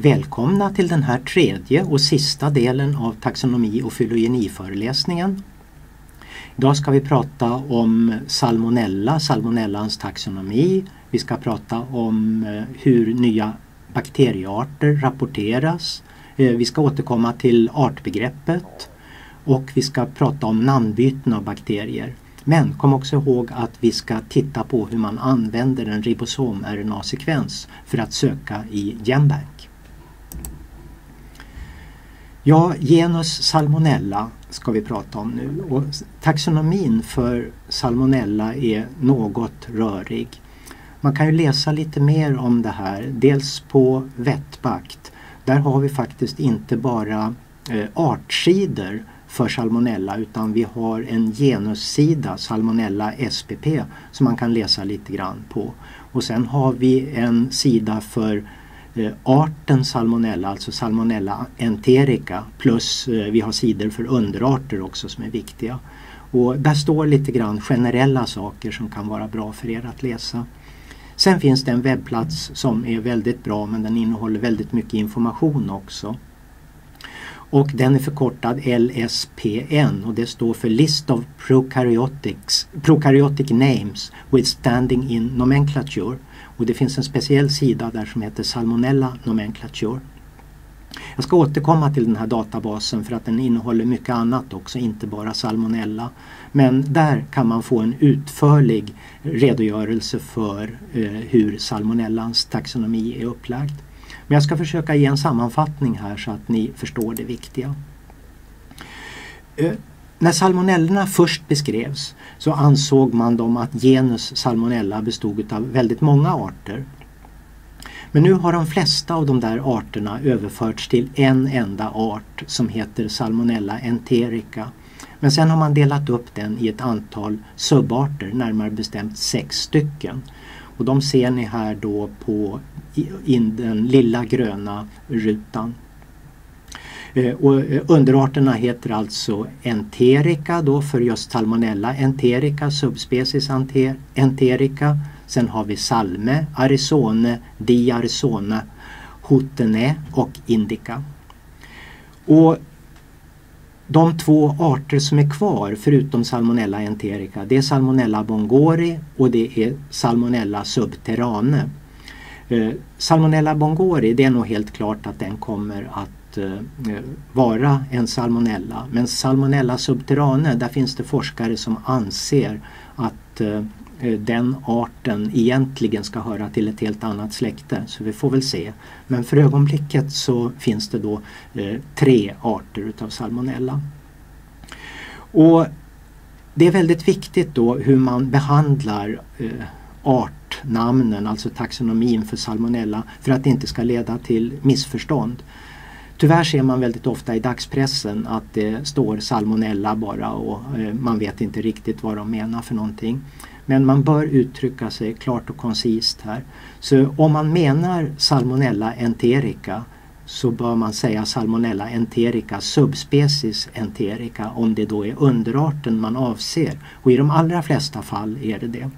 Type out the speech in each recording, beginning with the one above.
Välkomna till den här tredje och sista delen av taxonomi och fylogeniföreläsningen. Idag ska vi prata om salmonella, salmonellans taxonomi. Vi ska prata om eh, hur nya bakteriearter rapporteras. Eh, vi ska återkomma till artbegreppet och vi ska prata om namnbyten av bakterier. Men kom också ihåg att vi ska titta på hur man använder en ribosom-RNA-sekvens för att söka i GenBank. Ja, genus Salmonella ska vi prata om nu och taxonomin för Salmonella är något rörig. Man kan ju läsa lite mer om det här, dels på Vettbakt. Där har vi faktiskt inte bara eh, artsidor för salmonella utan vi har en genussida, Salmonella SPP, som man kan läsa lite grann på. Och sen har vi en sida för Eh, arten salmonella, alltså salmonella enterica plus eh, vi har sidor för underarter också som är viktiga. Och där står lite grann generella saker som kan vara bra för er att läsa. Sen finns det en webbplats som är väldigt bra men den innehåller väldigt mycket information också. Och den är förkortad LSPN och det står för List of Prokaryotics, Prokaryotic Names with Standing in Nomenclature. Och det finns en speciell sida där som heter Salmonella Nomenclature. Jag ska återkomma till den här databasen för att den innehåller mycket annat också, inte bara salmonella. Men där kan man få en utförlig redogörelse för eh, hur salmonellans taxonomi är upplagd. Men jag ska försöka ge en sammanfattning här så att ni förstår det viktiga. Eh, när salmonellorna först beskrevs så ansåg man dem att genus salmonella bestod av väldigt många arter. Men nu har de flesta av de där arterna överförts till en enda art som heter Salmonella enterica. Men sen har man delat upp den i ett antal subarter, närmare bestämt sex stycken. Och de ser ni här då på in den lilla gröna rutan. Eh, och eh, underarterna heter alltså enterica då för just salmonella enterica, subspecies enterica. Sen har vi salme, arizone, di arizona, hotene och indica. Och de två arter som är kvar förutom Salmonella enterica det är Salmonella bongori och det är Salmonella subterrane. Eh, Salmonella bongori, det är nog helt klart att den kommer att eh, vara en salmonella. Men Salmonella subterrane, där finns det forskare som anser att eh, den arten egentligen ska höra till ett helt annat släkte. Så vi får väl se. Men för ögonblicket så finns det då eh, tre arter utav salmonella. Och det är väldigt viktigt då hur man behandlar eh, artnamnen, alltså taxonomin för salmonella, för att det inte ska leda till missförstånd. Tyvärr ser man väldigt ofta i dagspressen att det står salmonella bara och eh, man vet inte riktigt vad de menar för någonting. Men man bör uttrycka sig klart och koncist här. Så om man menar Salmonella enterica så bör man säga Salmonella enterica subspecies enterica om det då är underarten man avser. Och i de allra flesta fall är det det.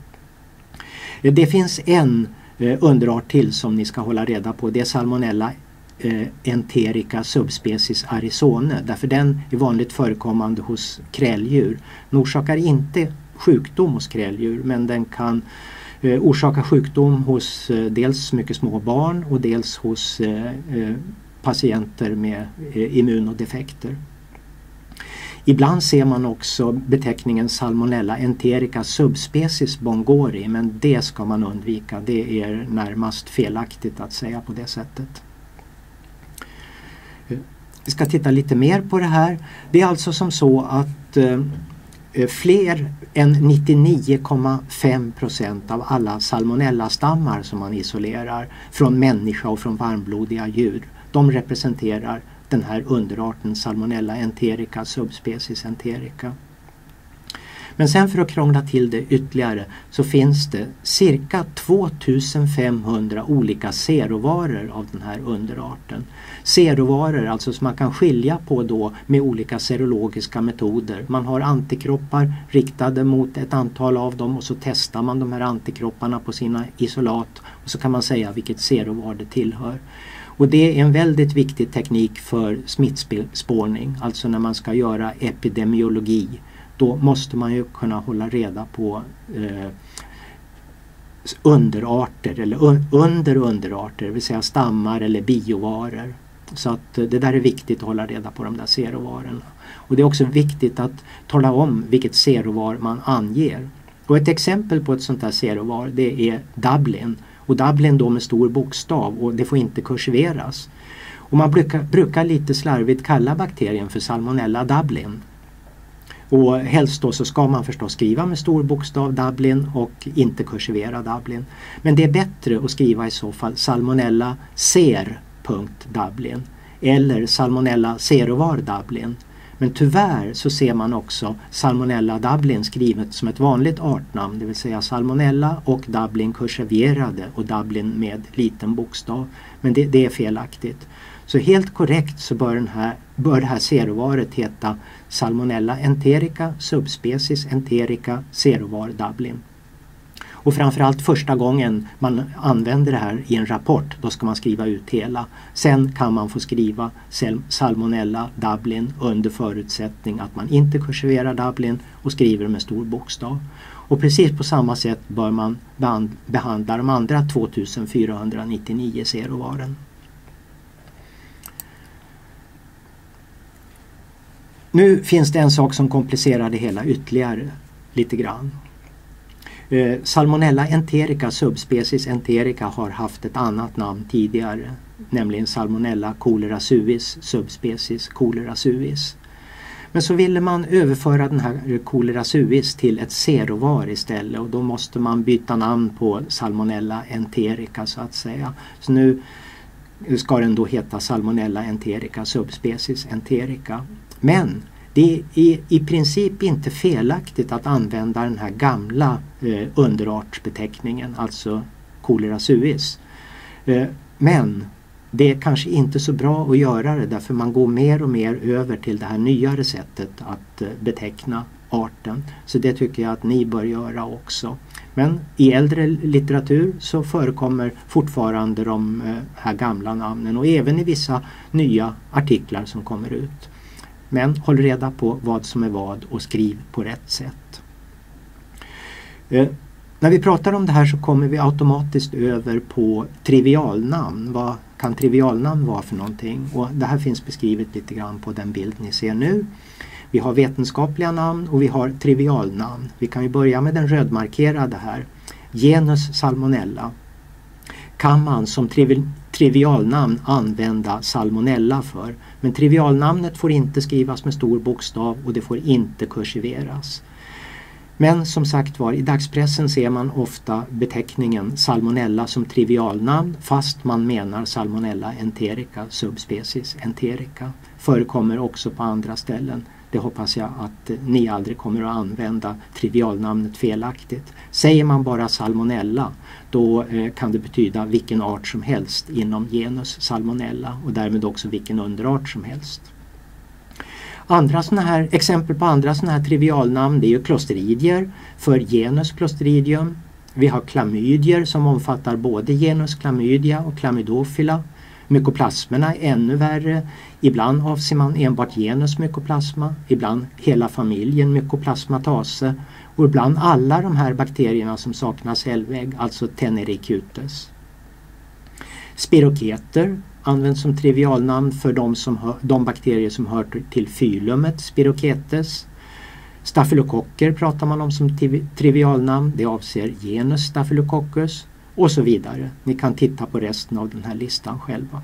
Eh, det finns en eh, underart till som ni ska hålla reda på. Det är Salmonella eh, enterica subspecies arizone därför den är vanligt förekommande hos kräldjur. Den orsakar inte sjukdom hos kräldjur men den kan eh, orsaka sjukdom hos eh, dels mycket små barn och dels hos eh, eh patienter med eh, immunodefekter. Ibland ser man också beteckningen Salmonella enterica subspecies bongori men det ska man undvika. Det är närmast felaktigt att säga på det sättet. Vi ska titta lite mer på det här. Det är alltså som så att Eh, eh fler än 99,5 procent av alla salmonellastammar som man isolerar från människa och från varmblodiga djur. De representerar den här underarten Salmonella enterica subspecies enterica. Men sen för att krångla till det ytterligare så finns det cirka 2500 olika serovaror av den här underarten. Serovaror alltså som man kan skilja på då med olika serologiska metoder. Man har antikroppar riktade mot ett antal av dem och så testar man de här antikropparna på sina isolat och så kan man säga vilket serovar det tillhör. Och det är en väldigt viktig teknik för smittspårning, alltså när man ska göra epidemiologi. Då måste man ju kunna hålla reda på eh, underarter eller un under underarter, det vill säga stammar eller biovaror. Så att eh, det där är viktigt att hålla reda på de där serovarorna. Och det är också viktigt att tala om vilket serovar man anger. Och ett exempel på ett sånt här serovar det är Dublin. Och Dublin då med stor bokstav och det får inte kursiveras. Och man brukar, brukar lite slarvigt kalla bakterien för Salmonella Dublin. Och helst då så ska man förstås skriva med stor bokstav Dublin och inte kursivera Dublin. Men det är bättre att skriva i så fall Salmonella ser Dublin eller Salmonella serovar Dublin. Men tyvärr så ser man också Salmonella Dublin skrivet som ett vanligt artnamn, det vill säga Salmonella och Dublin kursiverade och Dublin med liten bokstav. Men det, det är felaktigt. Så helt korrekt så bör, den här, bör det här serovaret heta Salmonella enterica subspecies enterica serovar Dublin. Och framförallt första gången man använder det här i en rapport, då ska man skriva ut hela. Sen kan man få skriva Salmonella Dublin under förutsättning att man inte kursiverar Dublin och skriver med stor bokstav. Och precis på samma sätt bör man behandla de andra 2499 serovaren. Nu finns det en sak som komplicerar det hela ytterligare lite grann. Eh, Salmonella enterica subspecies enterica har haft ett annat namn tidigare, nämligen Salmonella cholera suis subspecies cholera suis. Men så ville man överföra den här cholera suis till ett serovar istället och då måste man byta namn på Salmonella enterica så att säga. Så nu ska den då heta Salmonella enterica subspecies enterica. Men det är i princip inte felaktigt att använda den här gamla eh, underartsbeteckningen, alltså kolera suis. Eh, men det är kanske inte så bra att göra det därför man går mer och mer över till det här nyare sättet att eh, beteckna arten. Så det tycker jag att ni bör göra också. Men i äldre litteratur så förekommer fortfarande de eh, här gamla namnen och även i vissa nya artiklar som kommer ut. Men håll reda på vad som är vad och skriv på rätt sätt. Eh, när vi pratar om det här så kommer vi automatiskt över på trivialnamn. Vad kan trivialnamn vara för någonting? Och det här finns beskrivet lite grann på den bild ni ser nu. Vi har vetenskapliga namn och vi har trivialnamn. Vi kan ju börja med den rödmarkerade här. Genus Salmonella kan man som trivi trivialnamn använda salmonella för. Men trivialnamnet får inte skrivas med stor bokstav och det får inte kursiveras. Men som sagt var, i dagspressen ser man ofta beteckningen salmonella som trivialnamn fast man menar salmonella enterica subspecies enterica. Förekommer också på andra ställen. Det hoppas jag att ni aldrig kommer att använda trivialnamnet felaktigt. Säger man bara salmonella då eh, kan det betyda vilken art som helst inom genus salmonella och därmed också vilken underart som helst. Andra såna här, exempel på andra sådana här trivialnamn det är ju klostridier för genus Clostridium. Vi har klamydier som omfattar både genus klamydia och klamydofila. Mykoplasmerna är ännu värre. Ibland avser man enbart genus mykoplasma, ibland hela familjen mykoplasmatase och ibland alla de här bakterierna som saknar cellvägg, alltså Tenericutes. Spiroketer används som trivialnamn för de, som hör, de bakterier som hör till fylumet Spiroketes. Stafylokocker pratar man om som trivialnamn. Det avser genus Staphylococcus och så vidare. Ni kan titta på resten av den här listan själva.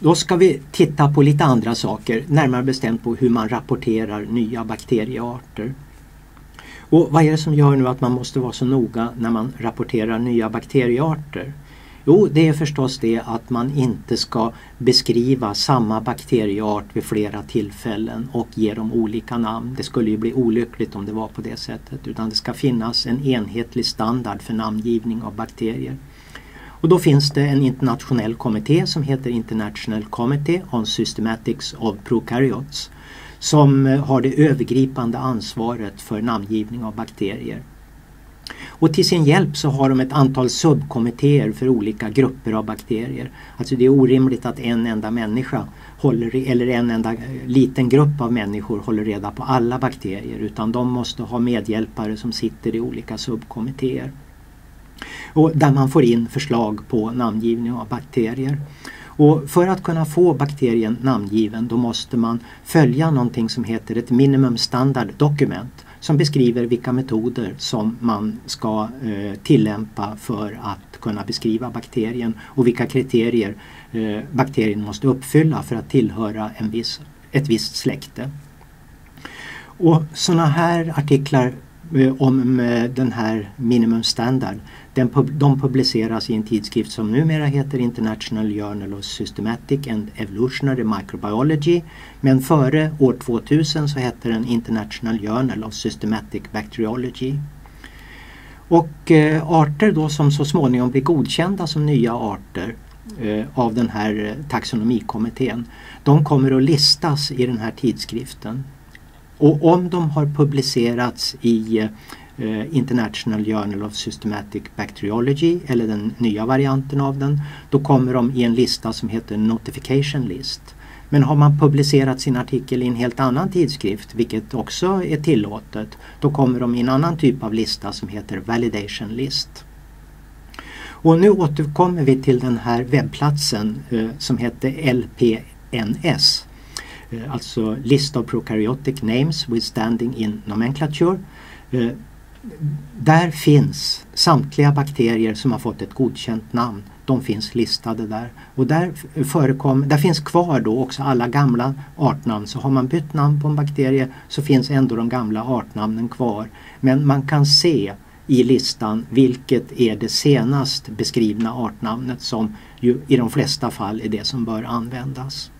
Då ska vi titta på lite andra saker, närmare bestämt på hur man rapporterar nya bakteriearter. Och vad är det som gör nu att man måste vara så noga när man rapporterar nya bakteriearter? Jo, det är förstås det att man inte ska beskriva samma bakterieart vid flera tillfällen och ge dem olika namn. Det skulle ju bli olyckligt om det var på det sättet utan det ska finnas en enhetlig standard för namngivning av bakterier. Och då finns det en internationell kommitté som heter International Committee on Systematics of Prokaryotes som har det övergripande ansvaret för namngivning av bakterier. Och till sin hjälp så har de ett antal subkommittéer för olika grupper av bakterier. Alltså det är orimligt att en enda människa håller, eller en enda eh, liten grupp av människor håller reda på alla bakterier utan de måste ha medhjälpare som sitter i olika subkommittéer. Och där man får in förslag på namngivning av bakterier. Och för att kunna få bakterien namngiven då måste man följa någonting som heter ett minimum standard dokument som beskriver vilka metoder som man ska eh, tillämpa för att kunna beskriva bakterien och vilka kriterier eh, bakterien måste uppfylla för att tillhöra en viss, ett visst släkte. Och sådana här artiklar eh, om eh, den här minimum standard den, de publiceras i en tidskrift som numera heter International Journal of Systematic and Evolutionary Microbiology. Men före år 2000 så hette den International Journal of Systematic Bacteriology. Och eh, arter då som så småningom blir godkända som nya arter eh, av den här eh, taxonomikommittén. De kommer att listas i den här tidskriften. Och om de har publicerats i Eh, Eh, International Journal of Systematic Bacteriology eller den nya varianten av den. Då kommer de i en lista som heter Notification List. Men har man publicerat sin artikel i en helt annan tidskrift, vilket också är tillåtet, då kommer de i en annan typ av lista som heter Validation List. Och nu återkommer vi till den här webbplatsen eh, som heter LPNS. Eh, alltså List of Prokaryotic Names with Standing in Nomenclature. Eh, där finns samtliga bakterier som har fått ett godkänt namn. De finns listade där. Och där, förekom, där finns kvar då också alla gamla artnamn. Så har man bytt namn på en bakterie så finns ändå de gamla artnamnen kvar. Men man kan se i listan vilket är det senast beskrivna artnamnet som ju i de flesta fall är det som bör användas.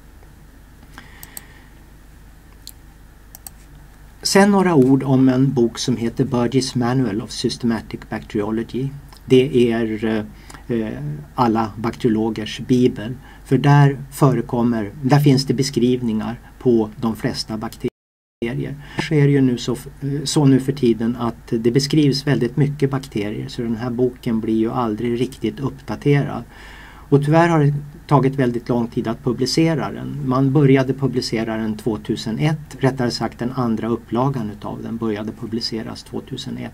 Sen några ord om en bok som heter Burgess Manual of Systematic Bacteriology. Det är eh, eh, alla bakteriologers bibel. För där förekommer, där finns det beskrivningar på de flesta bakterier. Det sker ju nu så, eh, så nu för tiden att det beskrivs väldigt mycket bakterier så den här boken blir ju aldrig riktigt uppdaterad. Och tyvärr har det tagit väldigt lång tid att publicera den. Man började publicera den 2001, rättare sagt den andra upplagan utav den började publiceras 2001.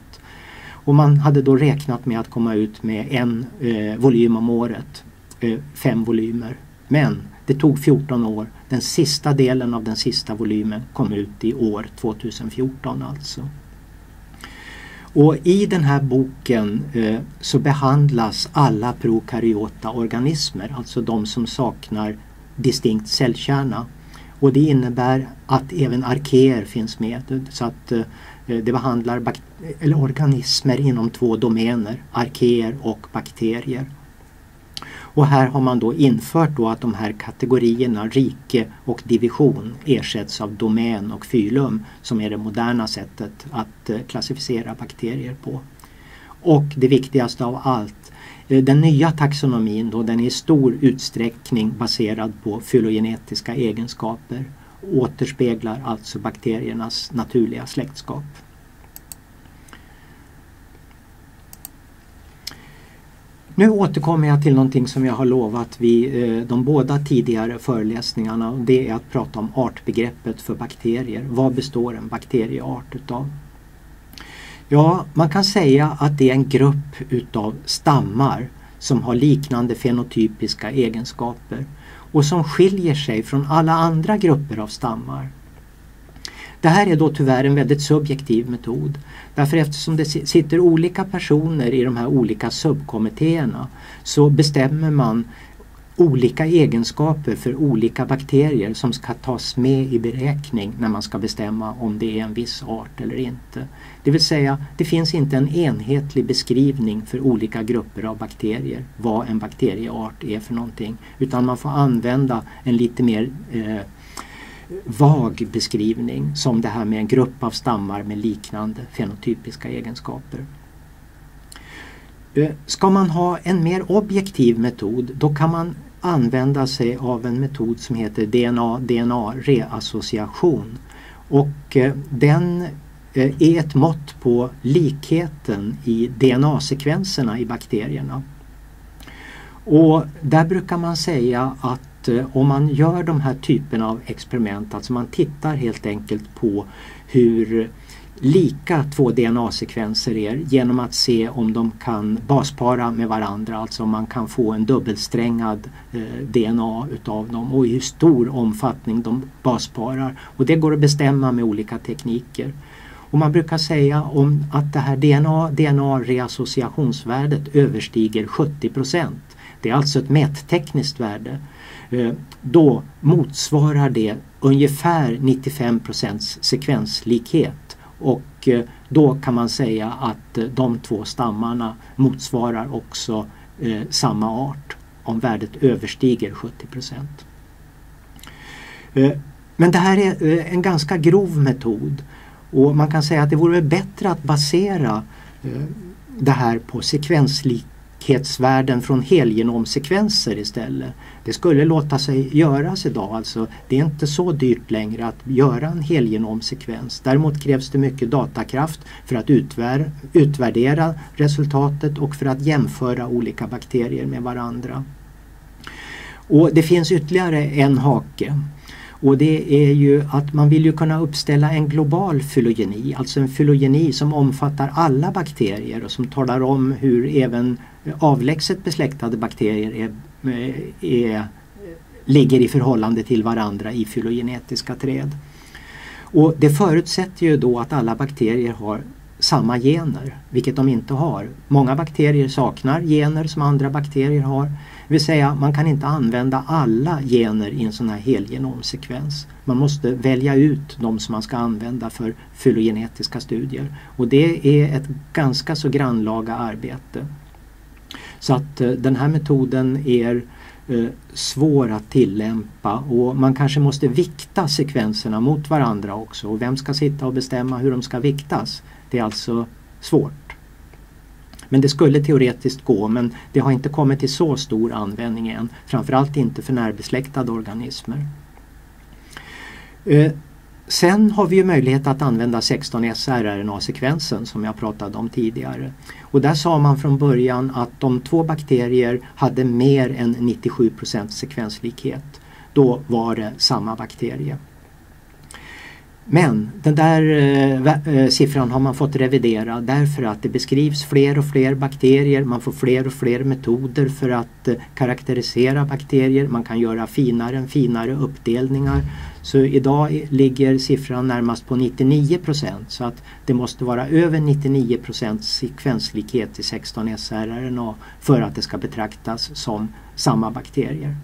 Och man hade då räknat med att komma ut med en eh, volym om året, eh, fem volymer. Men det tog 14 år. Den sista delen av den sista volymen kom ut i år 2014 alltså. Och i den här boken eh, så behandlas alla prokaryota organismer, alltså de som saknar distinkt cellkärna. Och det innebär att även arkeer finns med. Så att eh, det behandlar eller organismer inom två domäner, arkeer och bakterier. Och här har man då infört då att de här kategorierna rike och division ersätts av domän och fylum som är det moderna sättet att eh, klassificera bakterier på. Och det viktigaste av allt, eh, den nya taxonomin då, den är i stor utsträckning baserad på fylogenetiska egenskaper återspeglar alltså bakteriernas naturliga släktskap. Nu återkommer jag till någonting som jag har lovat vid eh, de båda tidigare föreläsningarna och det är att prata om artbegreppet för bakterier. Vad består en bakterieart utav? Ja, man kan säga att det är en grupp utav stammar som har liknande fenotypiska egenskaper och som skiljer sig från alla andra grupper av stammar. Det här är då tyvärr en väldigt subjektiv metod. Därför eftersom det sitter olika personer i de här olika subkommittéerna så bestämmer man olika egenskaper för olika bakterier som ska tas med i beräkning när man ska bestämma om det är en viss art eller inte. Det vill säga, det finns inte en enhetlig beskrivning för olika grupper av bakterier vad en bakterieart är för någonting utan man får använda en lite mer eh, vag beskrivning som det här med en grupp av stammar med liknande fenotypiska egenskaper. Eh, ska man ha en mer objektiv metod då kan man använda sig av en metod som heter DNA-DNA reassociation. Och eh, den eh, är ett mått på likheten i DNA-sekvenserna i bakterierna. Och där brukar man säga att Eh, om man gör de här typerna av experiment, alltså man tittar helt enkelt på hur lika två DNA-sekvenser är genom att se om de kan baspara med varandra, alltså om man kan få en dubbelsträngad eh, DNA utav dem och i hur stor omfattning de basparar. Och det går att bestämma med olika tekniker. Och man brukar säga om att det här DNA, DNA-reassociationsvärdet överstiger 70 procent. Det är alltså ett mättekniskt värde. Eh, då motsvarar det ungefär 95 procents sekvenslikhet och eh, då kan man säga att eh, de två stammarna motsvarar också samma art om värdet överstiger 70 procent. Men det här är en ganska grov metod och man kan säga att det vore bättre att basera det här på sekvenslikhet likhetsvärden från helgenomsekvenser istället. Det skulle låta sig göras idag. Alltså, det är inte så dyrt längre att göra en helgenomsekvens. Däremot krävs det mycket datakraft för att utvär utvärdera resultatet och för att jämföra olika bakterier med varandra. Och Det finns ytterligare en hake. Och det är ju att man vill ju kunna uppställa en global fylogeni, alltså en fylogeni som omfattar alla bakterier och som talar om hur även avlägset besläktade bakterier är, är, ligger i förhållande till varandra i fylogenetiska träd. Och det förutsätter ju då att alla bakterier har samma gener, vilket de inte har. Många bakterier saknar gener som andra bakterier har. Det vill säga man kan inte använda alla gener i en sån här helgenomsekvens. Man måste välja ut de som man ska använda för fylogenetiska studier. Och det är ett ganska så grannlaga arbete. Så att eh, den här metoden är eh, svår att tillämpa och man kanske måste vikta sekvenserna mot varandra också. Och vem ska sitta och bestämma hur de ska viktas? Det är alltså svårt. Men det skulle teoretiskt gå men det har inte kommit till så stor användning än. Framförallt inte för närbesläktade organismer. Sen har vi ju möjlighet att använda 16S rRNA-sekvensen som jag pratade om tidigare. Och där sa man från början att om två bakterier hade mer än 97% sekvenslikhet, då var det samma bakterie. Men den där eh, eh, siffran har man fått revidera därför att det beskrivs fler och fler bakterier. Man får fler och fler metoder för att eh, karaktärisera bakterier. Man kan göra finare och finare uppdelningar. Så idag ligger siffran närmast på 99 procent så att det måste vara över 99 procents sekvenslikhet i 16 sRNA för att det ska betraktas som samma bakterier.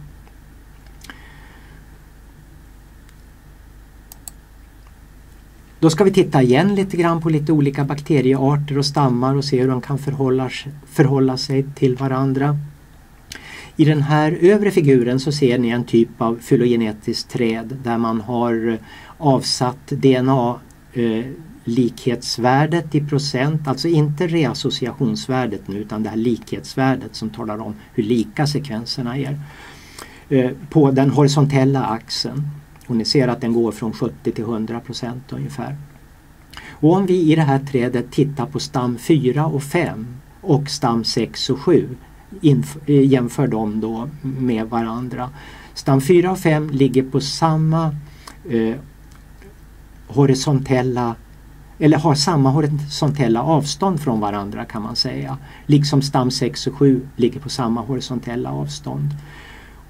Då ska vi titta igen lite grann på lite olika bakteriearter och stammar och se hur de kan förhålla, förhålla sig till varandra. I den här övre figuren så ser ni en typ av fylogenetiskt träd där man har eh, avsatt DNA-likhetsvärdet eh, i procent, alltså inte reassociationsvärdet nu utan det här likhetsvärdet som talar om hur lika sekvenserna är eh, på den horisontella axeln. Och ni ser att den går från 70 till 100 procent ungefär. Och om vi i det här trädet tittar på stam 4 och 5 och stam 6 och 7 Eh, jämför dem då med varandra. Stam 4 och 5 ligger på samma eh, horisontella eller har samma horisontella avstånd från varandra kan man säga. Liksom stam 6 och 7 ligger på samma horisontella avstånd.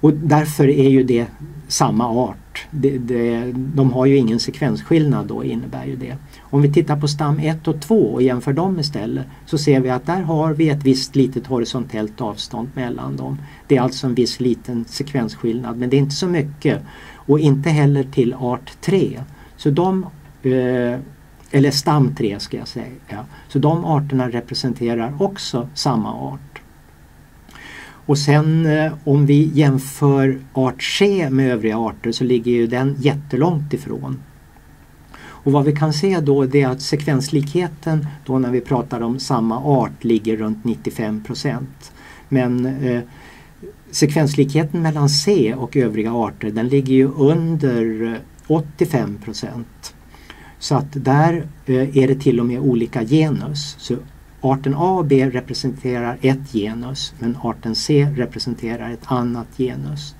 Och därför är ju det samma art. Det, det, de har ju ingen sekvensskillnad då innebär ju det. Om vi tittar på stam 1 och 2 och jämför dem istället så ser vi att där har vi ett visst litet horisontellt avstånd mellan dem. Det är alltså en viss liten sekvensskillnad men det är inte så mycket. Och inte heller till art 3. Så de, eh, eller stam 3 ska jag säga. Så de arterna representerar också samma art. Och sen eh, om vi jämför art C med övriga arter så ligger ju den jättelångt ifrån. Och vad vi kan se då det är att sekvenslikheten då när vi pratar om samma art ligger runt 95 procent. Men eh, sekvenslikheten mellan C och övriga arter den ligger ju under eh, 85 procent. Så att där eh, är det till och med olika genus. Så arten A och B representerar ett genus men arten C representerar ett annat genus.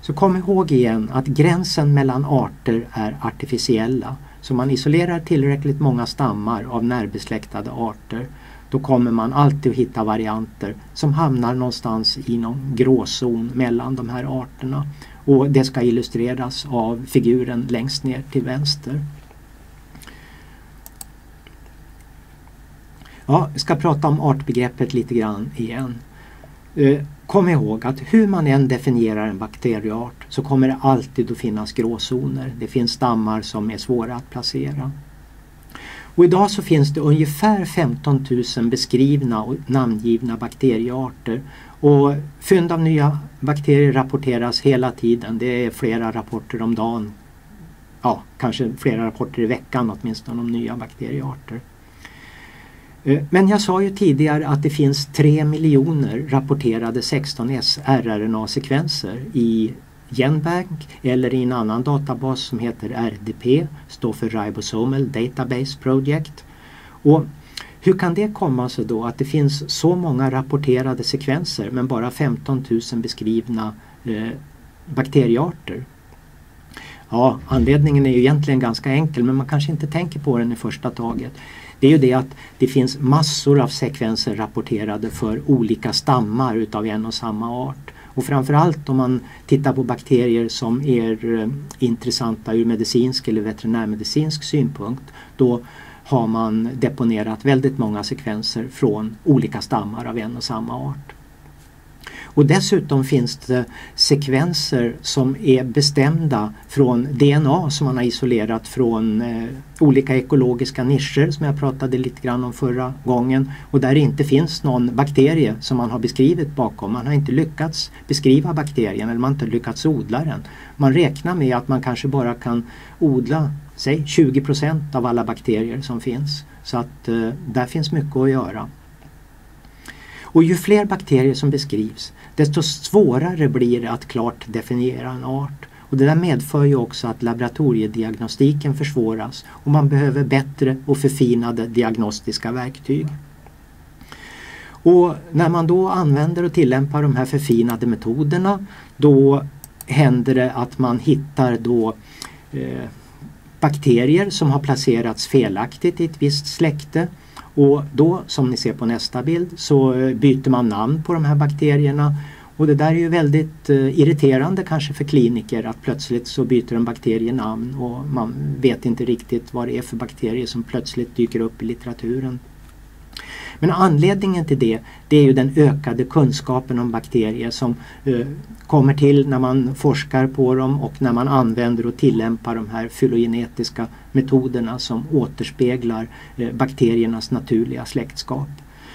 Så kom ihåg igen att gränsen mellan arter är artificiella. Så man isolerar tillräckligt många stammar av närbesläktade arter då kommer man alltid att hitta varianter som hamnar någonstans i någon gråzon mellan de här arterna. Och det ska illustreras av figuren längst ner till vänster. Ja, jag ska prata om artbegreppet lite grann igen. Eh, kom ihåg att hur man än definierar en bakterieart så kommer det alltid att finnas gråzoner. Det finns stammar som är svåra att placera. Och idag så finns det ungefär 15 000 beskrivna och namngivna bakteriearter. Och fynd av nya bakterier rapporteras hela tiden. Det är flera rapporter om dagen. Ja, kanske flera rapporter i veckan åtminstone om nya bakteriearter. Eh, men jag sa ju tidigare att det finns 3 miljoner rapporterade 16S rRNA-sekvenser i Genbank eller i en annan databas som heter RDP, står för Ribosomal Database Project. Och hur kan det komma sig då att det finns så många rapporterade sekvenser men bara 15 000 beskrivna eh, bakteriearter? Ja, anledningen är ju egentligen ganska enkel men man kanske inte tänker på den i första taget. Det är ju det att det finns massor av sekvenser rapporterade för olika stammar utav en och samma art. Och framförallt om man tittar på bakterier som är eh, intressanta ur medicinsk eller veterinärmedicinsk synpunkt då har man deponerat väldigt många sekvenser från olika stammar av en och samma art. Och dessutom finns det sekvenser som är bestämda från DNA som man har isolerat från eh, olika ekologiska nischer som jag pratade lite grann om förra gången och där det inte finns någon bakterie som man har beskrivit bakom. Man har inte lyckats beskriva bakterien eller man har inte lyckats odla den. Man räknar med att man kanske bara kan odla säg 20% av alla bakterier som finns. Så att eh, där finns mycket att göra. Och ju fler bakterier som beskrivs desto svårare blir det att klart definiera en art. Och det där medför ju också att laboratoriediagnostiken försvåras och man behöver bättre och förfinade diagnostiska verktyg. Och när man då använder och tillämpar de här förfinade metoderna då händer det att man hittar då eh, bakterier som har placerats felaktigt i ett visst släkte och då, som ni ser på nästa bild, så eh, byter man namn på de här bakterierna. Och det där är ju väldigt eh, irriterande kanske för kliniker att plötsligt så byter en bakterie namn och man vet inte riktigt vad det är för bakterier som plötsligt dyker upp i litteraturen. Men anledningen till det, det är ju den ökade kunskapen om bakterier som eh, kommer till när man forskar på dem och när man använder och tillämpar de här fylogenetiska metoderna som återspeglar eh, bakteriernas naturliga släktskap.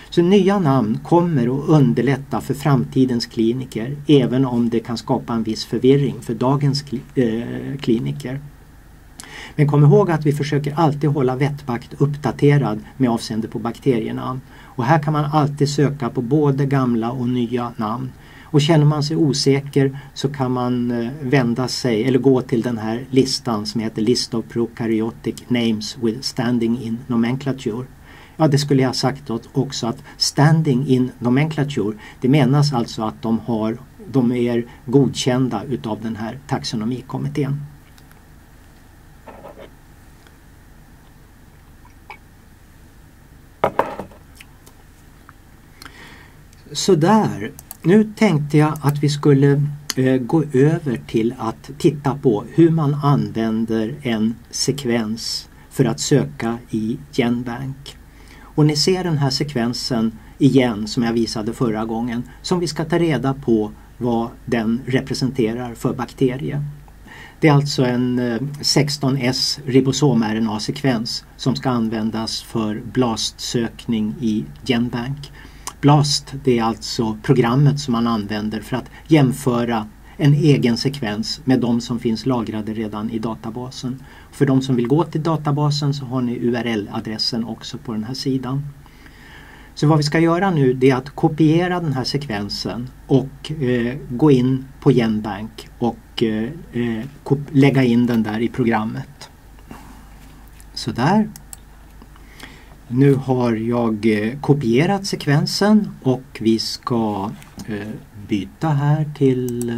Så nya namn kommer att underlätta för framtidens kliniker även om det kan skapa en viss förvirring för dagens eh, kliniker. Men kom ihåg att vi försöker alltid hålla Vettbakt uppdaterad med avseende på bakterienamn. Och här kan man alltid söka på både gamla och nya namn. Och känner man sig osäker så kan man eh, vända sig eller gå till den här listan som heter List of Prokaryotic Names with Standing in Nomenclature. Ja, det skulle jag sagt också att Standing in Nomenclature, det menas alltså att de, har, de är godkända utav den här taxonomikommittén. Sådär, nu tänkte jag att vi skulle eh, gå över till att titta på hur man använder en sekvens för att söka i Genbank. Och ni ser den här sekvensen igen som jag visade förra gången som vi ska ta reda på vad den representerar för bakterie. Det är alltså en eh, 16S ribosom-RNA-sekvens som ska användas för blastsökning i Genbank. BLAST det är alltså programmet som man använder för att jämföra en egen sekvens med de som finns lagrade redan i databasen. För de som vill gå till databasen så har ni URL-adressen också på den här sidan. Så vad vi ska göra nu det är att kopiera den här sekvensen och eh, gå in på Genbank och eh, eh lägga in den där i programmet. Sådär. Nu har jag eh, kopierat sekvensen och vi ska eh, byta här till eh,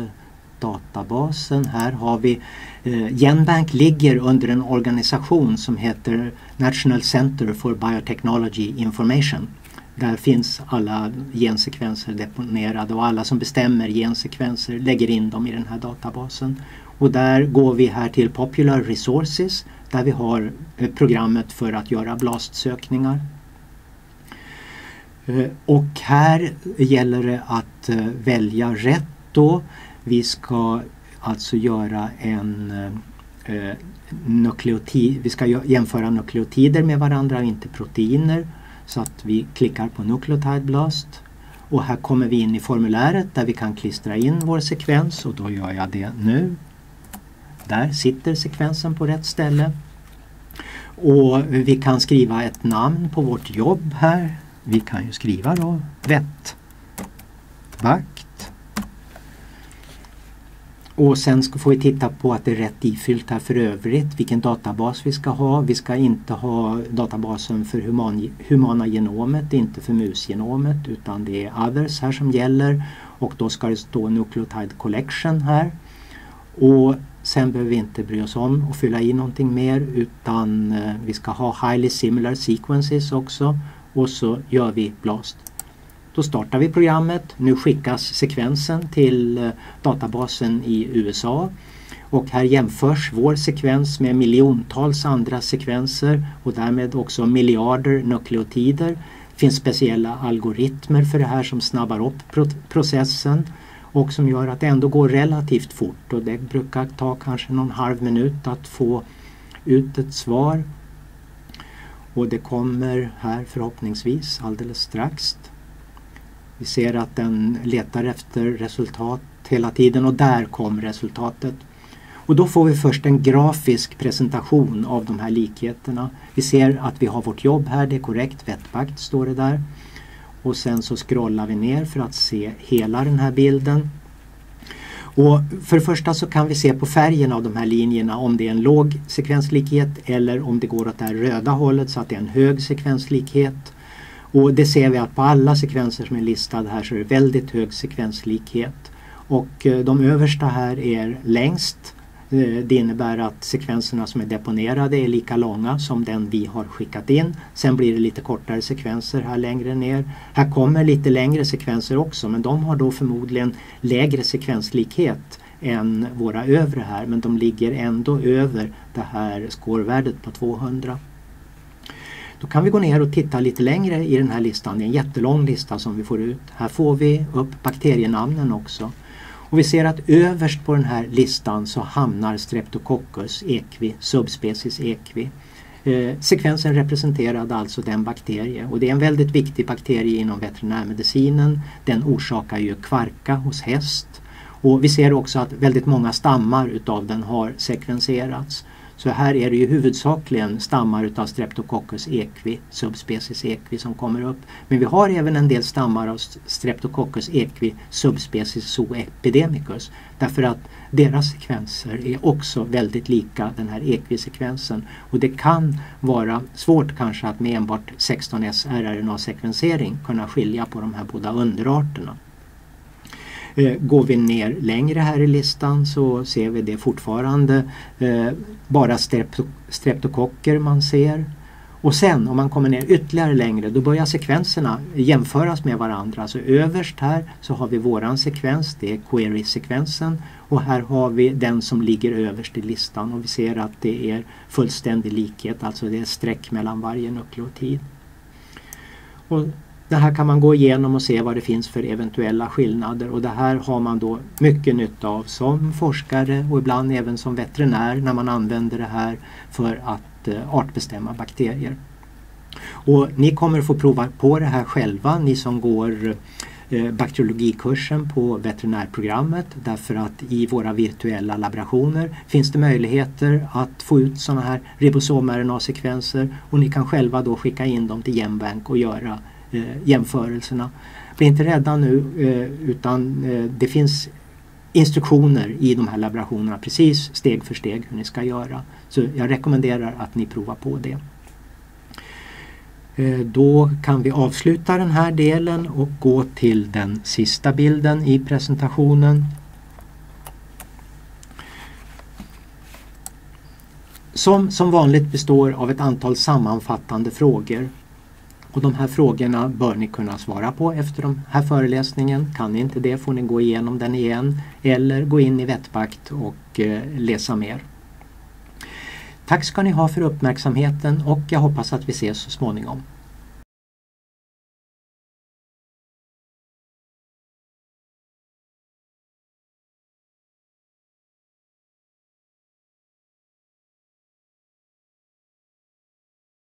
databasen. Här har vi Genbank ligger under en organisation som heter National Center for Biotechnology Information. Där finns alla gensekvenser deponerade och alla som bestämmer gensekvenser lägger in dem i den här databasen. Och där går vi här till Popular Resources där vi har eh, programmet för att göra blastsökningar. Eh, och här gäller det att eh, välja rätt då. Vi ska alltså göra en nukleotid, vi ska jämföra nukleotider med varandra och inte proteiner. Så att vi klickar på Nucleotide Blast. Och här kommer vi in i formuläret där vi kan klistra in vår sekvens och då gör jag det nu. Där sitter sekvensen på rätt ställe. Och vi kan skriva ett namn på vårt jobb här. Vi kan ju skriva då Vettvakt. Och sen ska, får vi titta på att det är rätt ifyllt här för övrigt, vilken databas vi ska ha. Vi ska inte ha databasen för human, humana genomet, inte för musgenomet utan det är others här som gäller. Och då ska det stå Nucleotide Collection här. Och Sen behöver vi inte bry oss om att fylla i någonting mer utan eh, vi ska ha highly similar sequences också och så gör vi blast. Då startar vi programmet. Nu skickas sekvensen till eh, databasen i USA och här jämförs vår sekvens med miljontals andra sekvenser och därmed också miljarder nukleotider. Det finns speciella algoritmer för det här som snabbar upp processen och som gör att det ändå går relativt fort och det brukar ta kanske någon halv minut att få ut ett svar. Och det kommer här förhoppningsvis alldeles strax. Vi ser att den letar efter resultat hela tiden och där kom resultatet. Och då får vi först en grafisk presentation av de här likheterna. Vi ser att vi har vårt jobb här, det är korrekt, Vettbakt står det där och sen så scrollar vi ner för att se hela den här bilden. Och för det första så kan vi se på färgen av de här linjerna om det är en låg sekvenslikhet eller om det går åt det här röda hållet så att det är en hög sekvenslikhet. Och det ser vi att på alla sekvenser som är listade här så är det väldigt hög sekvenslikhet. Och eh, de översta här är längst Eh, det innebär att sekvenserna som är deponerade är lika långa som den vi har skickat in. Sen blir det lite kortare sekvenser här längre ner. Här kommer lite längre sekvenser också men de har då förmodligen lägre sekvenslikhet än våra övre här men de ligger ändå över det här skårvärdet på 200. Då kan vi gå ner och titta lite längre i den här listan. Det är en jättelång lista som vi får ut. Här får vi upp bakterienamnen också. Och vi ser att överst på den här listan så hamnar Streptococcus equi, subspecies equi. Eh, sekvensen representerade alltså den bakterie och det är en väldigt viktig bakterie inom veterinärmedicinen. Den orsakar ju kvarka hos häst och vi ser också att väldigt många stammar utav den har sekvenserats. Så här är det ju huvudsakligen stammar utav Streptococcus equi, subspecies equi som kommer upp. Men vi har även en del stammar av Streptococcus equi, subspecies zooepidemicus. Därför att deras sekvenser är också väldigt lika den här equi-sekvensen. Och det kan vara svårt kanske att med enbart 16S rRNA-sekvensering kunna skilja på de här båda underarterna. Eh, går vi ner längre här i listan så ser vi det fortfarande eh, bara streptokocker man ser. Och sen om man kommer ner ytterligare längre då börjar sekvenserna jämföras med varandra. Så överst här så har vi våran sekvens, det är query-sekvensen och här har vi den som ligger överst i listan och vi ser att det är fullständig likhet, alltså det är streck mellan varje nukleotid. Och det här kan man gå igenom och se vad det finns för eventuella skillnader och det här har man då mycket nytta av som forskare och ibland även som veterinär när man använder det här för att eh, artbestämma bakterier. Och ni kommer att få prova på det här själva, ni som går eh, bakteriologikursen på veterinärprogrammet därför att i våra virtuella laborationer finns det möjligheter att få ut sådana här ribosom-RNA-sekvenser och ni kan själva då skicka in dem till Genbank och göra Eh, jämförelserna. Bli inte rädda nu eh, utan eh, det finns instruktioner i de här laborationerna precis steg för steg hur ni ska göra. Så jag rekommenderar att ni provar på det. Eh, då kan vi avsluta den här delen och gå till den sista bilden i presentationen. Som som vanligt består av ett antal sammanfattande frågor. Och de här frågorna bör ni kunna svara på efter den här föreläsningen. Kan ni inte det får ni gå igenom den igen eller gå in i Vettpakt och eh, läsa mer. Tack ska ni ha för uppmärksamheten och jag hoppas att vi ses så småningom.